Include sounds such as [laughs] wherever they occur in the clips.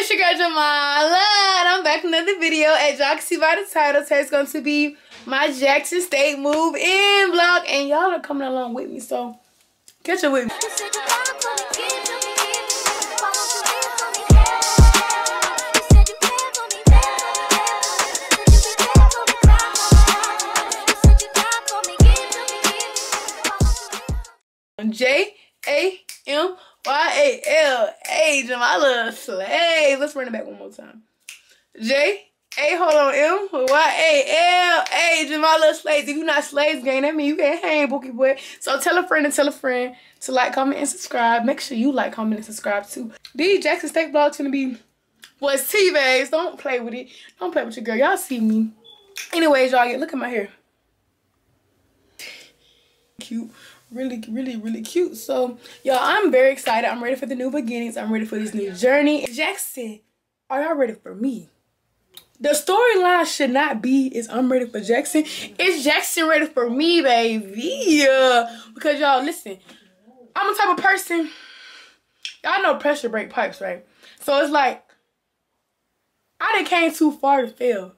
it's your girl Jamyla, and I'm back with another video. As y'all can see by the title, today's going to be my Jackson State move in vlog, and y'all are coming along with me, so catch up with me. J A M Y A L A Jamyla Slay. Let's run it back one more time. J A hold on M Y A L A Jamyla Slays. If you're not slaves gang, that means you can't hang Bookie Boy. So tell a friend and tell a friend to like, comment, and subscribe. Make sure you like, comment, and subscribe too. These Jackson State vlogs gonna be was T-Bags. Don't play with it. Don't play with your girl. Y'all see me. Anyways, y'all, get look at my hair. Cute really really really cute. So y'all i'm very excited. I'm ready for the new beginnings. I'm ready for this new journey. Jackson are y'all ready for me? The storyline should not be is i'm ready for jackson. It's jackson ready for me baby? Yeah. Because y'all listen i'm a type of person y'all know pressure break pipes right? So it's like i didn't came too far to fail.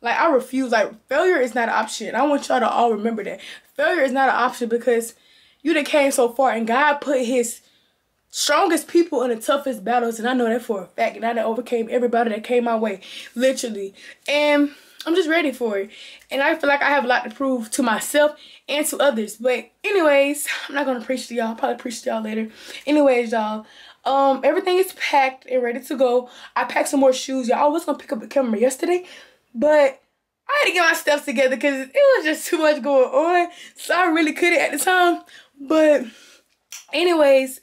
Like i refuse. Like failure is not an option. I want y'all to all remember that. Failure is not an option because you done came so far and God put his strongest people in the toughest battles and I know that for a fact and I done overcame everybody that came my way literally. And I'm just ready for it. And I feel like I have a lot to prove to myself and to others. But anyways I'm not gonna preach to y'all. Probably preach to y'all later. Anyways y'all um everything is packed and ready to go. I packed some more shoes. Y'all was gonna pick up the camera yesterday but I had to get my stuff together because it was just too much going on. So I really couldn't at the time but anyways,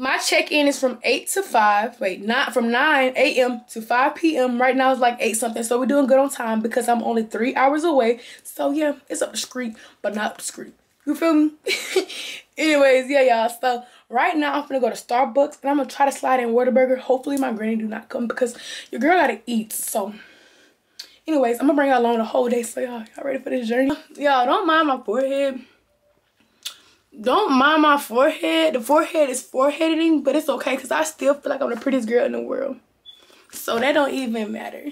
my check-in is from 8 to 5. Wait, not from 9 a.m. to 5 p.m. Right now it's like 8 something. So we're doing good on time because I'm only three hours away. So yeah, it's up the street, but not up the street. You feel me? [laughs] Anyways, yeah, y'all. So right now I'm gonna go to Starbucks and I'm gonna try to slide in Whataburger. Hopefully my granny do not come because your girl gotta eat. So anyways, I'm gonna bring y'all along the whole day. So y'all, y'all ready for this journey? Y'all don't mind my forehead don't mind my forehead. The forehead is foreheading, but it's okay because I still feel like I'm the prettiest girl in the world. So that don't even matter.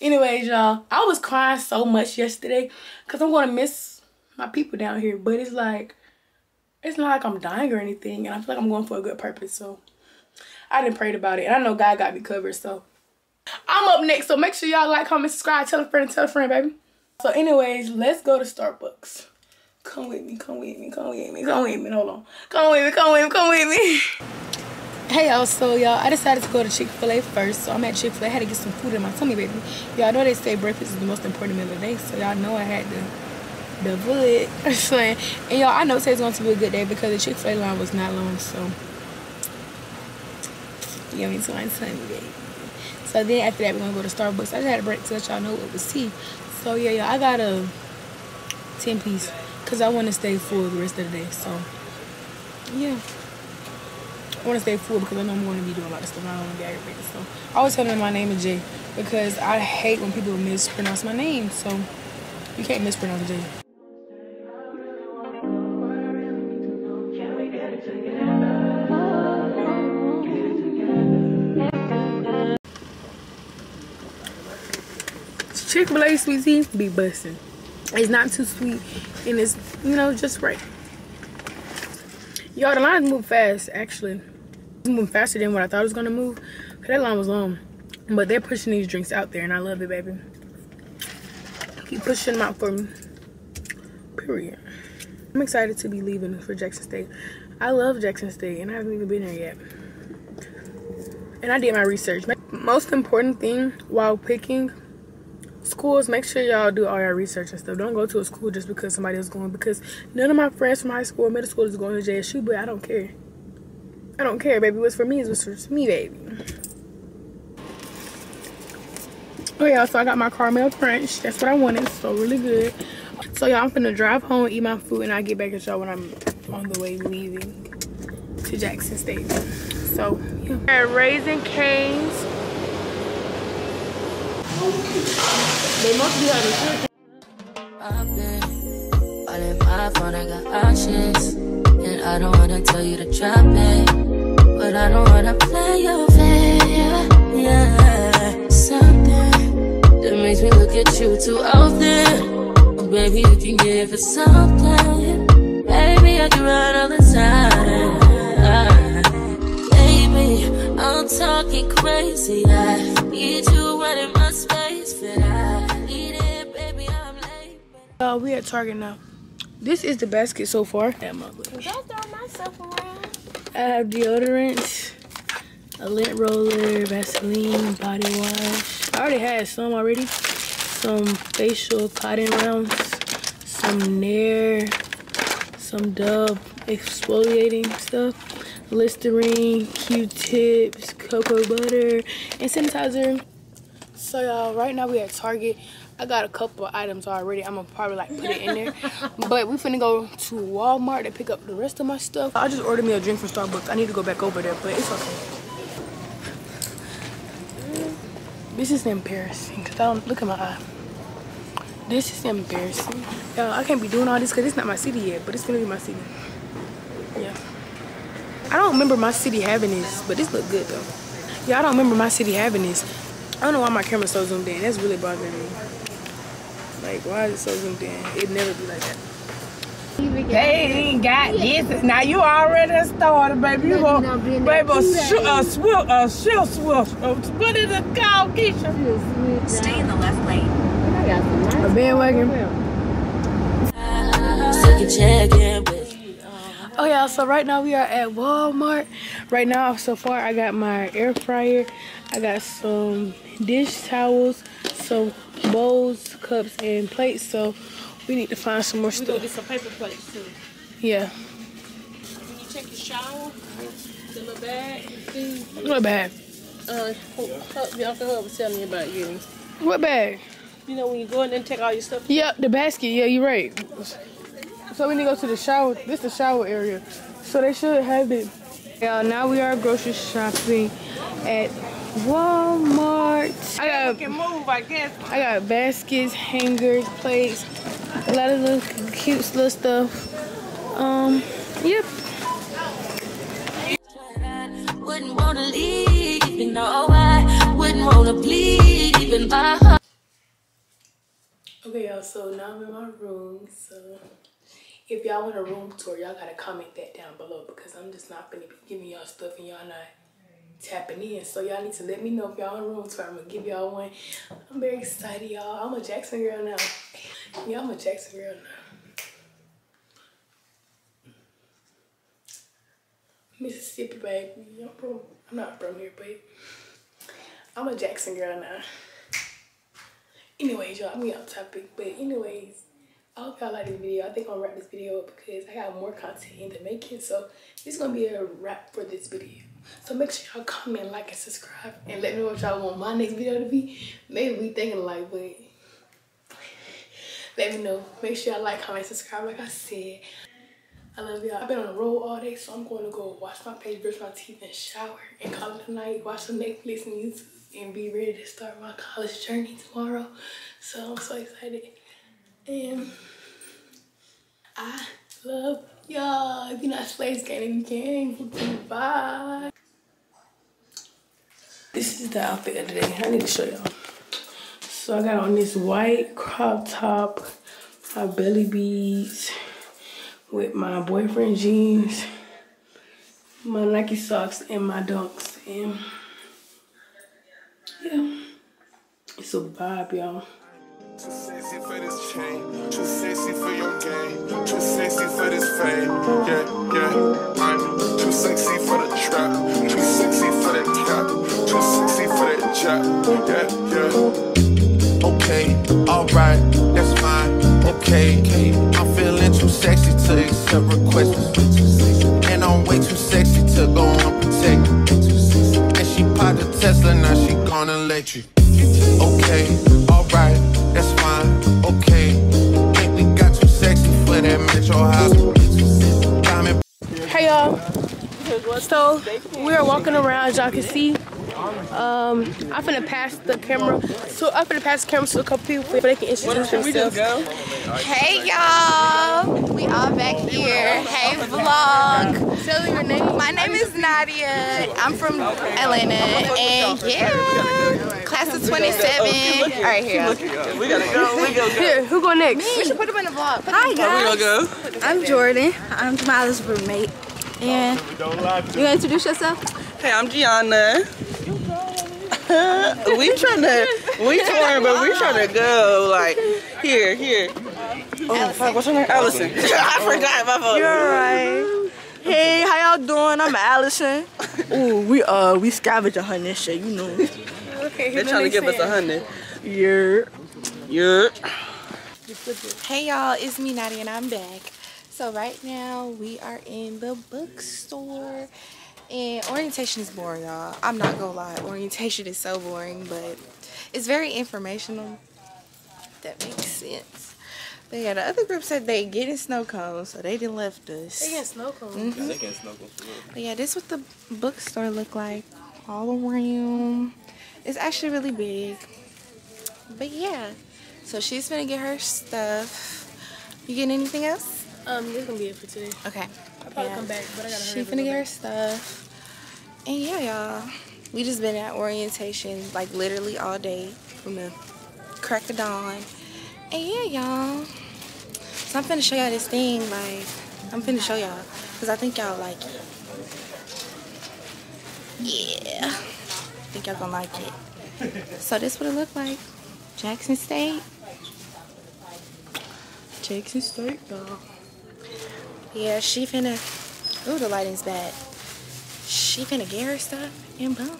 Anyways, y'all, I was crying so much yesterday because I'm going to miss my people down here. But it's like, it's not like I'm dying or anything. And I feel like I'm going for a good purpose. So I didn't pray about it. And I know God got me covered. So I'm up next. So make sure y'all like, comment, subscribe, tell a friend, tell a friend, baby. So anyways, let's go to Starbucks. Come with me, come with me, come with me, come with me. Hold on. Come with me, come with me, come with me. Hey y'all, so y'all, I decided to go to Chick-fil-A first. So I'm at Chick-fil-A. I had to get some food in my tummy, baby. Y'all know they say breakfast is the most important meal of the day. So y'all know I had to double it. and y'all, I know today's going to be a good day because the Chick-fil-A line was not long. So, yummy to my tummy, baby. So then after that, we're going to go to Starbucks. I just had a break to let y'all know what was tea. So yeah, y'all, I got a 10 piece because I want to stay full the rest of the day. So, yeah. I want to stay full because I know I'm going to be doing a lot of stuff. I don't want to be aggravated. So, I always tell them my name is Jay because I hate when people mispronounce my name. So, you can't mispronounce Jay. Chick-fil-A sweet tea be busting. It's not too sweet and it's, you know, just right. Y'all, the line move fast, actually. It's moving faster than what I thought it was gonna move. That line was long. But they're pushing these drinks out there and I love it, baby. Keep pushing them out for me. Period. I'm excited to be leaving for Jackson State. I love Jackson State and I haven't even been there yet. And I did my research. Most important thing while picking schools make sure y'all do all your research and stuff. Don't go to a school just because somebody is going because none of my friends from high school or middle school is going to jsu but i don't care. I don't care baby. What's for me is what's for me baby. Oh yeah so i got my caramel crunch. That's what i wanted. So really good. So y'all i'm gonna drive home eat my food and i'll get back at y'all when i'm on the way leaving to jackson state. So yeah. Raising Cane's they must be on the I've been falling my phone, I got options. And I don't wanna tell you to drop it. But I don't wanna play your fair. Yeah, something that makes me look at you too often. Oh, baby, you can give it something. Baby, I can run all the time. Uh, baby, I'm talking crazy. I need you. Late. Uh, we at Target now. This is the basket so far. Don't throw myself around. I have deodorant, a lint roller, Vaseline, body wash. I already had some already. Some facial cotton rounds, some Nair, some Dove exfoliating stuff, Listerine, Q-tips, cocoa butter, and sanitizer. So y'all, right now we at Target. I got a couple of items already. I'm gonna probably like put it in there. [laughs] but we finna go to Walmart to pick up the rest of my stuff. I just ordered me a drink from Starbucks. I need to go back over there, but it's okay. This is embarrassing because I don't look at my eye. This is embarrassing. Y'all, I can't be doing all this because it's not my city yet, but it's gonna be my city. Yeah. I don't remember my city having this, but this look good though. Yeah, I don't remember my city having this. I don't know why my camera's so zoomed in. That's really bothering me. Like, why is it so zoomed in? It'd never be like that. They ain't got this. Now you already started, baby. You go, baby, a, sh- a swift, a shield swift. Uh, what is it called, Keisha? Stay in the left lane. A bandwagon. So you check in with Oh yeah, so right now we are at Walmart. Right now, so far, I got my air fryer. I got some dish towels, some bowls, cups, and plates. So we need to find some more We stuff. get some paper plates too. Yeah, When you take your shower, the little bag, what bag? uh, Hub, your Uncle Hub was telling me about getting. What bag? You know, when you go in and take all your stuff. Yep, the basket. Yeah, you're right. So we need to go to the shower. This is the shower area. So they should have it. Yeah, now we are grocery shopping at Walmart. I got can move, I guess. I got baskets, hangers, plates, a lot of little cute little stuff. Um, yep. Wouldn't wanna leave, even though I wouldn't wanna bleed, even my heart. Okay, y'all. So now I'm in my room. So if y'all want a room tour, y'all gotta comment that down below because I'm just not gonna be giving y'all stuff and y'all not tapping in. So y'all need to let me know if y'all a room tour. I'm gonna give y'all one. I'm very excited, y'all. I'm a Jackson girl now. Yeah, I'm a Jackson girl now. Mississippi, baby. I'm from. I'm not from here, but I'm a Jackson girl now. Anyways, y'all, I'm getting off topic. But anyways, I hope y'all like this video. I think I'm gonna wrap this video up because I got more content in the making. So this is gonna be a wrap for this video. So make sure y'all comment, like, and subscribe, and let me know what y'all want my next video to be. Maybe we thinking like, but let me know. Make sure y'all like, comment, subscribe. Like I said, I love y'all. I've been on the road all day, so I'm going to go wash my face, brush my teeth, and shower, and call it a night. Watch some Netflix and YouTube, and be ready to start my college journey tomorrow. So I'm so excited. And I love y'all. If you're not Slaves Gang, you can. Bye. This is the outfit of the day. I need to show y'all. So I got on this white crop top, my belly beads, with my boyfriend jeans, my Nike socks, and my dunks. And yeah, it's a vibe, y'all. Too sexy for this chain, too sexy for your game, too sexy for this fame. Yeah, yeah, Yeah, yeah. Okay, alright, that's fine. Okay, I'm feeling too sexy to accept requests, and I'm way too sexy to go unprotected. And she popped a Tesla, now she gone electric. Okay, alright, that's fine. Okay, think we got too sexy for that metro house. Hey y'all. So we are walking around, as y'all can see. Um, I'm finna pass the camera. So I'm finna pass the camera to a couple people so they can introduce themselves. Hey y'all, we all back here. Hey vlog. Tell your name. My name is Nadia. I'm from Atlanta, and yeah, class of 27. All right, here. We gotta go. We gotta go. Here, who go next? We should put them in the vlog. Put Hi We guys, go. I'm Jordan. I'm Jamyla's roommate. And you gonna introduce yourself? Hey, I'm Gianna. [laughs] we trying to, we touring, but we trying to go like here, here. Oh, fuck, what's her name? Allison. [laughs] I forgot my phone. You're right. Hey, how y'all doing? I'm Allison. Ooh, we uh we scavenger hunting this shit, you know. Okay, They're trying to give us a hundred. Yeah. Yeah. Hey y'all, it's me Nadia, and I'm back. So right now we are in the bookstore, and orientation is boring, y'all. I'm not gonna lie, orientation is so boring, but it's very informational. That makes sense. But yeah, the other group said they getting snow cones, so they didn't left us. They getting snow cones. They getting snow But yeah, this is what the bookstore look like all around. It's actually really big. But yeah, so she's gonna get her stuff. You getting anything else? Um, this gonna be it for today. Okay. I'll probably come back, but I gotta She and finna go get her stuff. And yeah, y'all. We just been at orientation like literally all day from the crack of dawn. And yeah, y'all. So I'm finna show y'all this thing. Like, I'm finna show y'all. Because I think y'all like it. Yeah. I think y'all gonna like it. So this what it look like. Jackson State. Jackson State, y'all. Yeah, she finna. Ooh, the lighting's bad. She finna get her stuff and boom.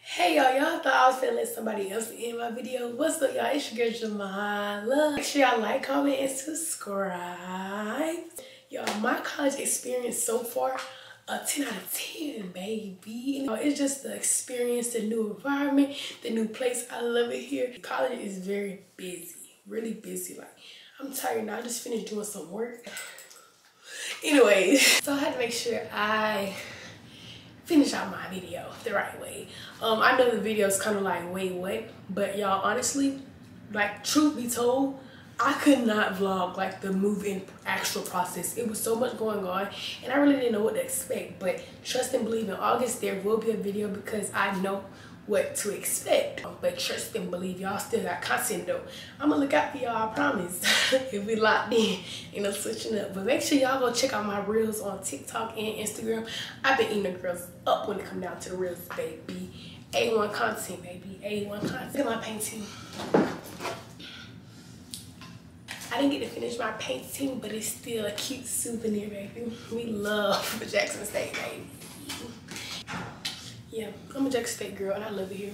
Hey y'all, y'all thought I was finna let somebody else in my video. What's up y'all? It's your girl Jamyla. Make sure y'all like, comment, and subscribe. Y'all, my college experience so far, a 10 out of 10, baby. It's just the experience, the new environment, the new place. I love it here. College is very busy, really busy. Like, I'm tired now. I just finished doing some work. Anyways, so I had to make sure I finish out my video the right way. Um, I know the video is kind of like, wait, what? But y'all, honestly, like, truth be told, I could not vlog like the move-in actual process. It was so much going on, and I really didn't know what to expect. But trust and believe in August, there will be a video because I know what to expect. Um, but trust and believe, y'all still got content though. I'm gonna look out for y'all, I promise. [laughs] if we locked in, you know, switching up. But make sure y'all go check out my reels on TikTok and Instagram. I've been eating the girls up when it come down to the reels, baby. A1 content, baby. A1 content. Look at my painting. I didn't get to finish my painting, but it's still a cute souvenir, baby. We love Jackson State, baby. Yeah, I'm a Jackson State girl, and I love it here.